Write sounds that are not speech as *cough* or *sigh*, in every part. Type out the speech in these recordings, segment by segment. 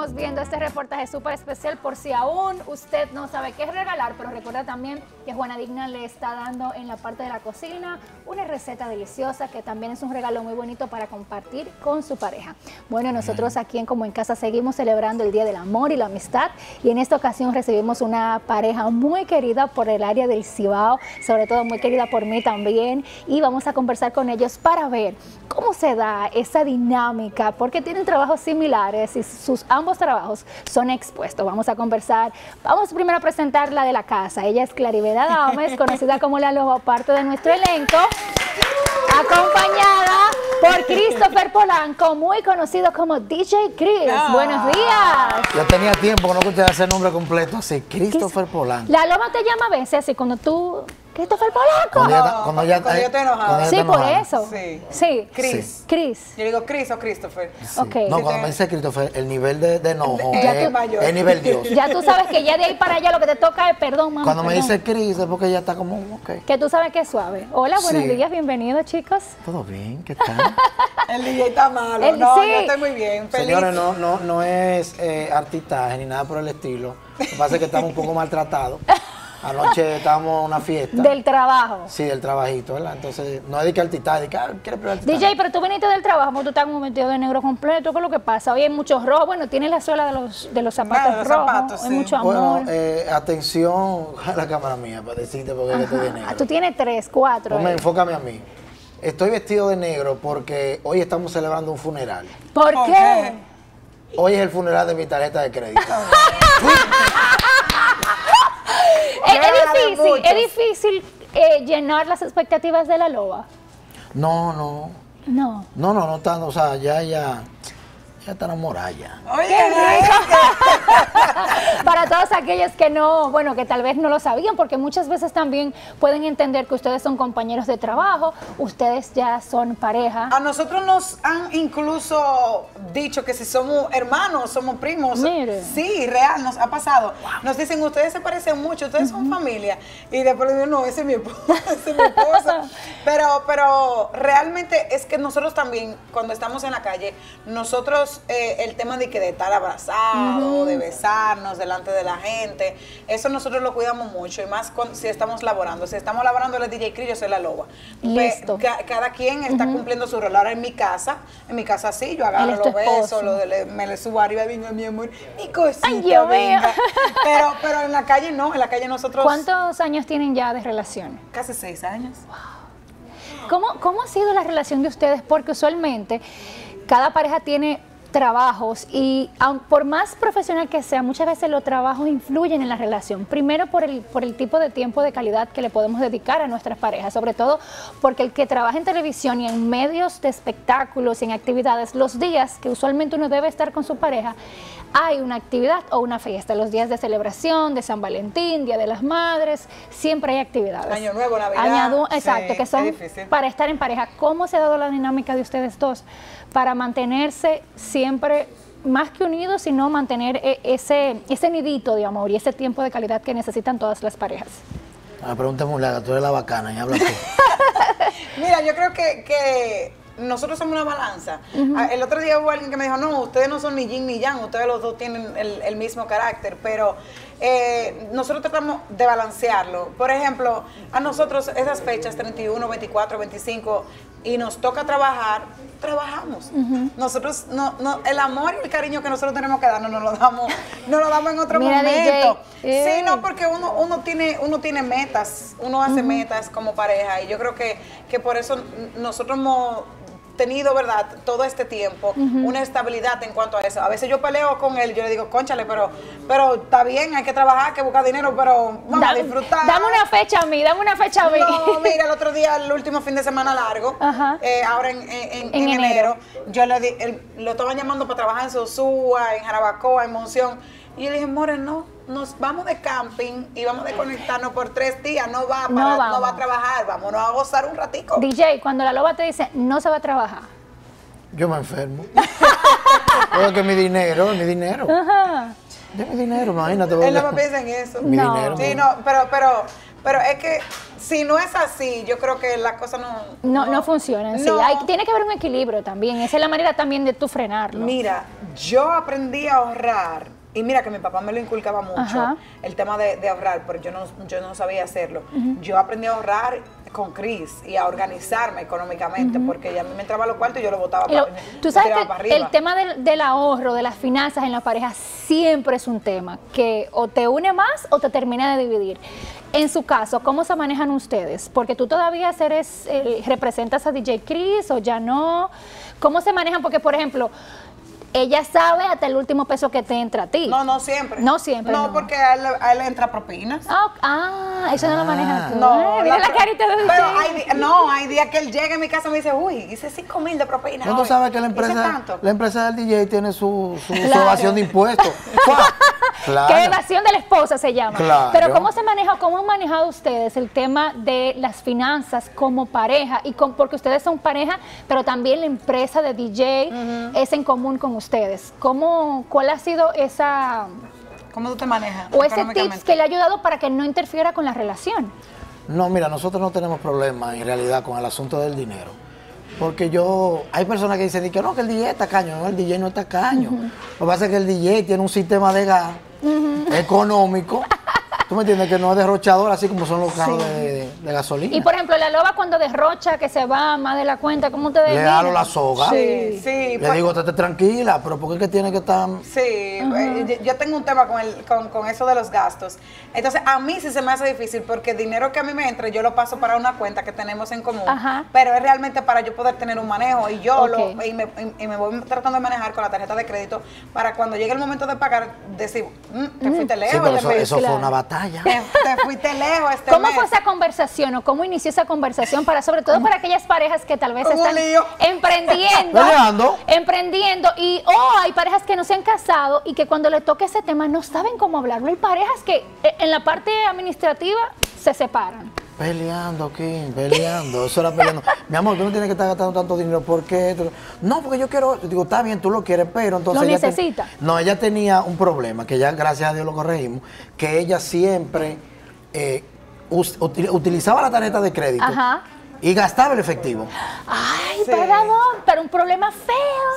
seguimos viendo este reportaje súper especial por si aún usted no sabe qué regalar, pero recuerda también que Juana Digna le está dando en la parte de la cocina una receta deliciosa que también es un regalo muy bonito para compartir con su pareja. Bueno, nosotros aquí en Como en Casa seguimos celebrando el Día del Amor y la Amistad y en esta ocasión recibimos una pareja muy querida por el área del Cibao, sobre todo muy querida por mí también y vamos a conversar con ellos para ver cómo se da esa dinámica, porque tienen trabajos similares y sus ambos trabajos son expuestos. Vamos a conversar, vamos primero a presentar la de la casa. Ella es Claribela Dames, *laughs* conocida como La Loba, parte de nuestro elenco, acompañada por Christopher Polanco, muy conocido como DJ Chris. Ah. Buenos días. Yo tenía tiempo que no escuché ese nombre completo así, Christopher Polanco. La Loba te llama a veces así cuando tú... Christopher Polanco. Cuando ya está- cuando ya- ya Sí, por enojado. eso. Sí. Sí. Chris. Chris. Yo digo Chris o Christopher. Sí. Ok. No, Sí, cuando me dice Christopher, el nivel de, de enojo Ya es, tú mayor. es nivel *laughs* Dios. Ya tú sabes que ya de ahí para allá lo que te toca es perdón, mamá. Cuando me dice Chris es porque ya está como, ok. Que tú sabes que es suave. Hola, buenos Sí. días, bienvenidos, chicos. Todo bien, ¿qué tal? *laughs* El DJ está malo. El- no, sí. yo estoy muy bien. Feliz. Señores, no, no, no es eh, artistaje ni nada por el estilo. Lo que pasa es que estamos un poco maltratados. *laughs* Anoche estábamos en una fiesta. Del trabajo. Sí, del trabajito, ¿verdad? Entonces, no es de que artistaje, de que, ah, ¿quieres probar? DJ, pero tú viniste del trabajo, tú estás como metido de negro completo, ¿qué es lo que pasa? Hoy hay muchos rojos, bueno, tienes la suela de los, de los zapatos rojos, zapatos, hay mucho Bueno, amor. eh, atención a la cámara mía para decirte porque que estoy de Ah, negro. tú tienes tres, cuatro. Ponme, eh. enfócame a mí. Estoy vestido de negro porque hoy estamos celebrando un funeral. ¿Por, ¿Por qué? qué? Hoy es el funeral de mi tarjeta de crédito. *laughs* Es, Yo era es de difícil, muchos. es difícil eh, llenar las expectativas de la loba. No, no. No. No, no, no está, o sea, ya, ya, ya está enamorada ya. Oye, *laughs* Para todos aquellos que no, bueno, que tal vez no lo sabían, porque muchas veces también pueden entender que ustedes son compañeros de trabajo, ustedes ya son pareja. a nosotros nos han incluso dicho que si somos hermanos, somos primos. Sí, real, nos ha pasado. Nos dicen, ustedes se parecen mucho, ustedes son familia. Y después digo, no, ese es mi esposo, *laughs* ese es mi esposo. *laughs* Pero, pero realmente es que nosotros también, cuando estamos en la calle, nosotros, eh, el tema de que de estar abrazado, de besarnos delante de la gente, eso nosotros lo cuidamos mucho. Y más con- si estamos laborando. Si estamos laborando, el DJ Cris, yo soy la loba. Listo. Ca- cada quien está cumpliendo su rol. Ahora en mi casa, en mi casa sí, yo agarro los besos, lo de- me le subo arriba, venga mi amor, mi cosita, Ay, mío. venga. *laughs* Pero, pero en la calle no, en la calle nosotros ¿Cuántos años tienen ya de relación? casi seis años. ¿Cómo, ¿Cómo ha sido la relación de ustedes? Porque usualmente cada pareja tiene trabajos y aun por más profesional que sea, muchas veces los trabajos influyen en la relación. Primero por el, por el tipo de tiempo de calidad que le podemos dedicar a nuestras parejas, sobre todo porque el que trabaja en televisión y en medios de espectáculos y en actividades, los días que usualmente uno debe estar con su pareja, hay una actividad o una fiesta, los días de celebración, de San Valentín, Día de las Madres, siempre hay actividades. Año Nuevo, Navidad. Añadu- Sí, exacto, que son para estar en pareja. ¿Cómo se ha dado la dinámica de ustedes dos para mantenerse siempre más que unidos, sino mantener e- ese, ese nidito de amor y ese tiempo de calidad que necesitan todas las parejas? La pregunta es muy larga, tú eres la bacana y habla tú. *laughs* Mira, yo creo que, que nosotros somos una balanza. Ah, El otro día hubo alguien que me dijo, no, ustedes no son ni yin ni yang, ustedes los dos tienen el, el mismo carácter, pero eh, nosotros tratamos de balancearlo. Por ejemplo, a nosotros esas fechas, 31, 24, 25, y nos toca trabajar, trabajamos. Nosotros, no, no, el amor y el cariño que nosotros tenemos que darnos, nos lo damos, nos lo damos en otro Mira, momento. Eh. Sí, no, porque uno, uno tiene, uno tiene metas, uno hace metas como pareja, y yo creo que, que por eso nosotros hemos tenido, ¿verdad?, todo este tiempo, una estabilidad en cuanto a eso. A veces yo peleo con él, yo le digo, conchale, pero, pero está bien, hay que trabajar, hay que buscar dinero, pero vamos a disfrutar. Dame una fecha a mí, dame una fecha a mí. No, *laughs* mira, el otro día, el último fin de semana largo, eh, ahora en, en- en- En en enero. enero, yo le di, él- lo estaban llamando para trabajar en Sosúa, en Jarabacoa, en Monción. Y yo le dije, More, no, nos vamos de camping y vamos a desconectarnos por tres días. No va, No para, no, vamos. va a trabajar, vámonos a gozar un ratico. DJ, cuando la loba te dice no se va a trabajar. Yo me enfermo. *laughs* Porque mi dinero, mi dinero. Ajá. De mi dinero, imagínate. Él no me piensa en eso. Mi No. dinero. Sí, no, pero, pero, pero es que si no es así, yo creo que las cosas no... No, no, funcionan. Sí, No. hay, tiene que haber un equilibrio también. Esa es la manera también de tú frenarlo. Mira, yo aprendí a ahorrar. Y mira que mi papá me lo inculcaba mucho, Ajá. el tema de, de ahorrar, pero yo no, yo no sabía hacerlo. Yo aprendí a ahorrar con Chris y a organizarme económicamente, porque ya a mí me entraba los cuartos y yo lo botaba lo- para, tú sabes que para arriba. el tema del, del ahorro, de las finanzas en la pareja, siempre es un tema que o te une más o te termina de dividir. En su caso, ¿cómo se manejan ustedes? Porque tú todavía eres, eh, representas a DJ Chris o ya no. ¿Cómo se manejan? Porque, por ejemplo, ella sabe hasta el último peso que te entra a ti. No, no siempre. No siempre, No, no. porque a él, a él le entra propinas. Ah. Ah, eso no lo manejas tú. No, Ay, mira la, carita de Pero hay, no, hay días que él llega a mi casa y me dice, uy, hice 5 mil de propina. No, tú sabes que la empresa, la empresa del DJ tiene su, su, su Claro. evasión de impuestos. *laughs* Claro. Que evasión de la esposa se llama. Claro. Pero ¿cómo se maneja, cómo han manejado ustedes el tema de las finanzas como pareja? y con, Porque ustedes son pareja, pero también la empresa de DJ es en común con ustedes. ¿Cómo, ¿Cuál ha sido esa ¿Cómo tú te manejas? o ese tips que le ha ayudado para que no interfiera con la relación? No, mira, nosotros no tenemos problema en realidad con el asunto del dinero. Porque yo, hay personas que dicen que no, que el DJ está caño. No, el DJ no está caño. Lo que pasa es que el DJ tiene un sistema de gas económico. ¿Tú me entiendes? Que no es derrochador, así como son los carros de, de- de gasolina. Y por ejemplo, la loba cuando derrocha, que se va más de la cuenta, ¿cómo ustedes Le halo la soga. Sí, sí. Le pues- digo, estate tranquila, pero ¿por qué que tiene que estar...? Sí, eh, yo- yo tengo un tema con, el, con, con eso de los gastos. Entonces, a mí sí se me hace difícil porque el dinero que a mí me entra, yo lo paso para una cuenta que tenemos en común. Ajá. Pero es realmente para yo poder tener un manejo y yo lo, y me, y- y me voy tratando de manejar con la tarjeta de crédito para cuando llegue el momento de pagar, decir, "Mm, te fuiste lejos. Sí, pero eso, fue una batalla. Te, te fuiste lejos este ¿Cómo mes. fue esa conversación o cómo inició esa conversación para, sobre todo para aquellas parejas que tal vez un están lío. emprendiendo, Peleando. emprendiendo y oh, hay parejas que no se han casado y que cuando le toque ese tema no saben cómo hablarlo. Hay parejas que eh, en la parte administrativa se separan. Peleando, Kim, peleando. *laughs* Eso era peleando. Mi amor, tú no tienes que estar gastando tanto dinero. ¿Por qué? No, porque yo quiero. Yo digo, está bien, tú lo quieres, pero entonces. Lo ella necesita. No, ella tenía un problema, que ya gracias a Dios lo corregimos, que ella siempre eh, us- utilizaba la tarjeta de crédito Ajá. Y gastaba el efectivo. Ay, Sí. perdón, pero un problema feo.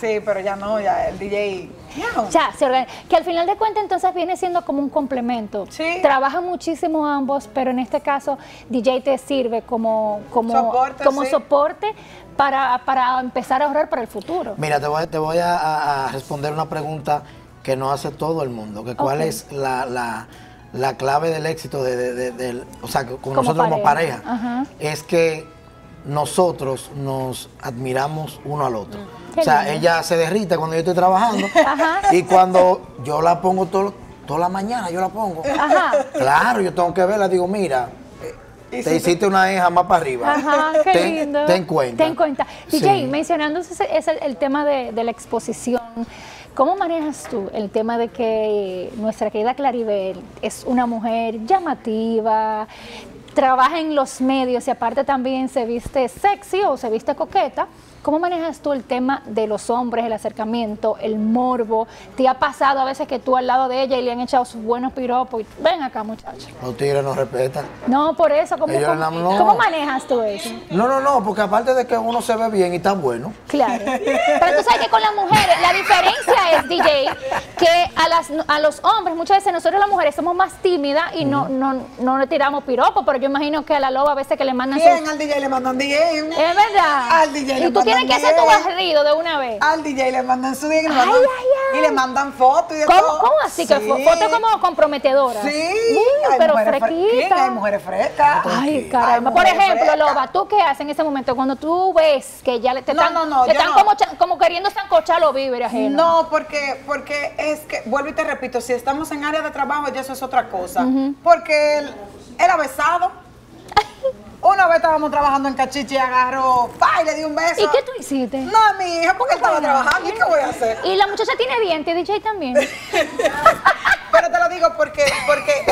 Sí, pero ya no, ya el DJ. miau. Ya, se organiza. Que al final de cuentas entonces viene siendo como un complemento. Sí. Trabajan muchísimo ambos, pero en este caso DJ te sirve como, como Soporte, como sí. soporte para, para empezar a ahorrar para el futuro. Mira, te voy, te voy a, responder una pregunta que nos hace todo el mundo, que cuál es la, la- la clave del éxito de, de- de- o sea, con Como nosotros como pareja. pareja, Ajá. es que nosotros nos admiramos uno al otro. Qué o sea, lindo. ella se derrita cuando yo estoy trabajando *laughs* Ajá. y cuando yo la pongo todo, toda la mañana, yo la pongo. Ajá. Claro, yo tengo que verla, digo, mira, Y te hiciste una hija más para arriba. Ajá, qué ten, lindo. ten cuenta. Ten cuenta. DJ, Sí. mencionando ese, ese- el tema de, de la exposición, ¿cómo manejas tú el tema de que nuestra querida Claribel es una mujer llamativa, trabaja en los medios y aparte también se viste sexy o se viste coqueta? ¿Cómo manejas tú el tema de los hombres, el acercamiento, el morbo? ¿Te ha pasado a veces que tú al lado de ella y le han echado sus buenos piropos? y- Ven acá, muchacha. Los tigres nos respetan. No, por eso, ¿cómo, Ellos cómo- no- cómo manejas tú eso? No, no, no, porque aparte de que uno se ve bien y está bueno, Claro. Pero tú sabes que con las mujeres, la diferencia es, DJ, que a, las, a los hombres, muchas veces nosotros las mujeres somos más tímidas y no, no, no le tiramos piropos, pero yo imagino que a la loba a veces que le mandan sus... ¿Quién al DJ le mandan DM? Es verdad. Al DJ le tú tienes que hacer tu barrido de una vez. Al DJ le mandan su DM y le Ay, mandan, ay, ay. y le mandan fotos y de ¿Cómo, todo. cómo así? Que fotos como comprometedoras. Sí. Uy, Hay pero mujeres fre- fresquita. ¿Quién? Hay mujeres frescas. Ay, caramba. Por ejemplo, frescas. Loba, ¿tú qué haces en ese momento cuando tú ves que ya le te No, están, no, no, te están no. como, como queriendo sancochar los víveres ajenos? No, porque, porque es que, vuelvo y te repito, si estamos en área de trabajo, ya eso es otra cosa. Porque él era besado. Una vez estábamos trabajando en Cachichi y agarró, ¡pa! y le di un beso. ¿Y qué tú hiciste? No, mi hija, porque él estaba trabajando. ¿Y qué voy a hacer? Y la muchacha tiene dientes, DJ también. *laughs* Pero te lo digo porque, porque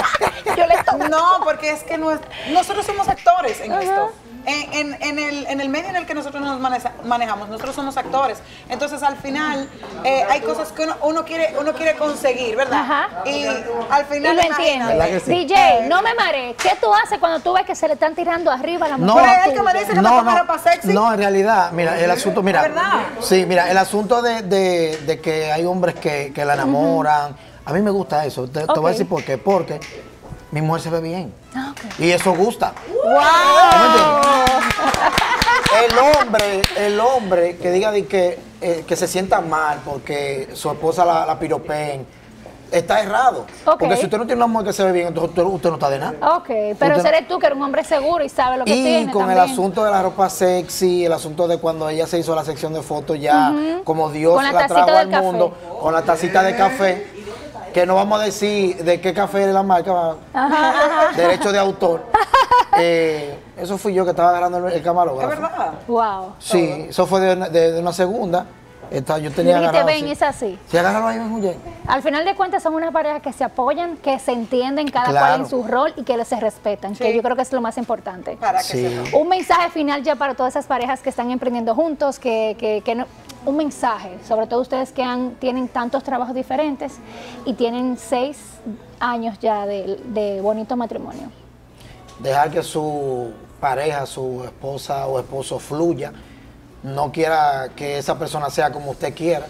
*laughs* Yo le toco. no, porque es que no es- nosotros somos actores en esto. En, en, el, en el medio en el que nosotros nos manejamos, nosotros somos actores. Entonces, al final, eh, hay cosas que uno, quiere, uno quiere conseguir, ¿verdad? Ajá. Y al final. Y lo entiende. DJ, no me marees. ¿Qué tú haces cuando tú ves que se le están tirando arriba a la mujer? No, es el que me dice que no, me no, para sexy. No, en realidad, mira, el asunto, mira. ¿verdad? Sí, mira, el asunto de, de, de que hay hombres que, que la enamoran. A mí me gusta eso. Te, te voy a decir por qué. Porque mi mujer se ve bien. Y eso gusta. El hombre, el hombre que diga de que, eh, que se sienta mal porque su esposa la, la piropeen, está errado. Porque si usted no tiene una mujer que se ve bien, entonces usted, no está de nada. Ok, pero seré tú que eres un hombre seguro y sabe lo que tiene. Y con el asunto de la ropa sexy, el asunto de cuando ella se hizo la sección de fotos ya, como Dios la, trajo al mundo, con la tacita de café que no vamos a decir de qué café es la marca, derecho de autor. *laughs* Eh, eso fui yo que estaba agarrando el, camarógrafo. ¿Es verdad? Wow. Sí, eso fue de, una segunda. Esta, yo tenía y te ven, es así. Sí, agárralo ahí mismo, Al final de cuentas son unas parejas que se apoyan, que se entienden cada cual en su rol y que se respetan, que yo creo que es lo más importante. Para que sí. Un mensaje final ya para todas esas parejas que están emprendiendo juntos, que, que, que no, un mensaje, sobre todo ustedes que han, tienen tantos trabajos diferentes y tienen seis años ya de, bonito matrimonio. Dejar que su pareja, su esposa o esposo fluya, no quiera que esa persona sea como usted quiera,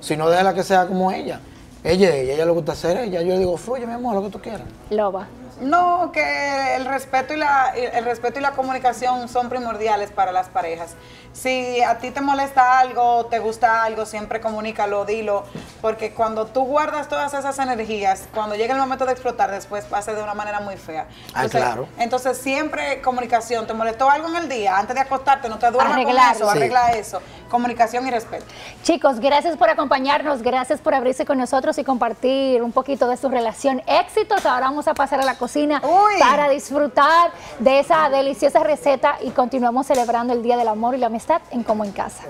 sino déjala que sea como ella. Ella, ella, ella le gusta hacer ella. Yo le digo, fluye, mi amor, lo que tú quieras. Loba. No, que el respeto y la el respeto y la comunicación son primordiales para las parejas. Si a ti te molesta algo, te gusta algo, siempre comunícalo, dilo, porque cuando tú guardas todas esas energías, cuando llega el momento de explotar, después pasa de una manera muy fea. ah, claro. Entonces siempre comunicación. ¿Te molestó algo en el día? Antes de acostarte, no te duermas con eso, arregla eso. Comunicación y respeto. Chicos, gracias por acompañarnos, gracias por abrirse con nosotros y compartir un poquito de su relación. Éxitos. Ahora vamos a pasar a la cocina para disfrutar de esa deliciosa receta y continuamos celebrando el Día del Amor y la Amistad en Como en Casa.